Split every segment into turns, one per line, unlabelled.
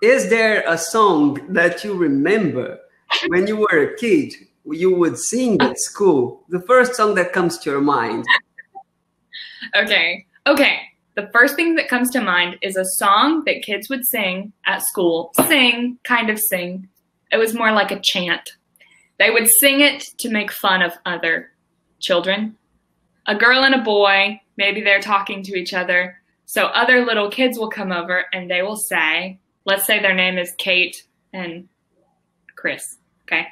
Is there a song that you remember when you were a kid? You would sing at school. The first song that comes to your mind.
Okay. Okay. The first thing that comes to mind is a song that kids would sing at school. Sing, kind of sing. It was more like a chant. They would sing it to make fun of other children. A girl and a boy, maybe they're talking to each other. So other little kids will come over and they will say, let's say their name is Kate and Chris. Okay.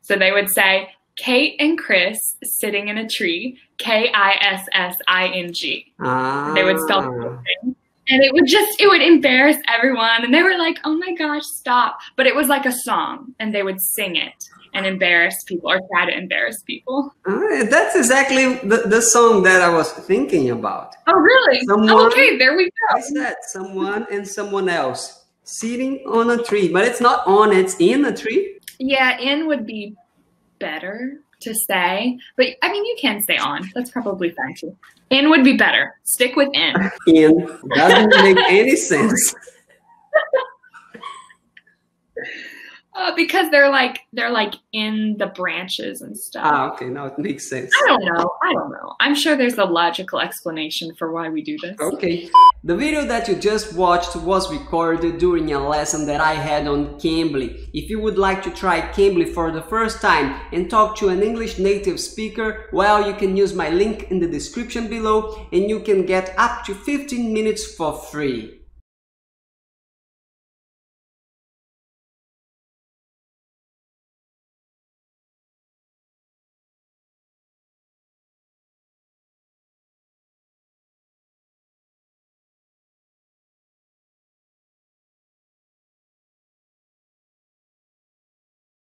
So they would say, Kate and Chris sitting in a tree, K I S S I N G.
Ah.
They would spell something. And it would just, it would embarrass everyone. And they were like, oh my gosh, stop. But it was like a song and they would sing it and embarrass people or try to embarrass people.
Ah, that's exactly the, the song that I was thinking about.
Oh, really?
Someone-
okay, there we
I
go.
said someone and someone else sitting on a tree, but it's not on, it's in a tree.
Yeah, in would be better to say. But I mean, you can say on. That's probably fine too. In would be better. Stick with in.
In doesn't make any sense.
Uh, because they're like they're like in the branches and stuff.
Ah, okay, now it makes sense.
I don't know. I don't know. I'm sure there's a logical explanation for why we do this.
Okay. The video that you just watched was recorded during a lesson that I had on Cambly. If you would like to try Cambly for the first time and talk to an English native speaker, well, you can use my link in the description below and you can get up to 15 minutes for free.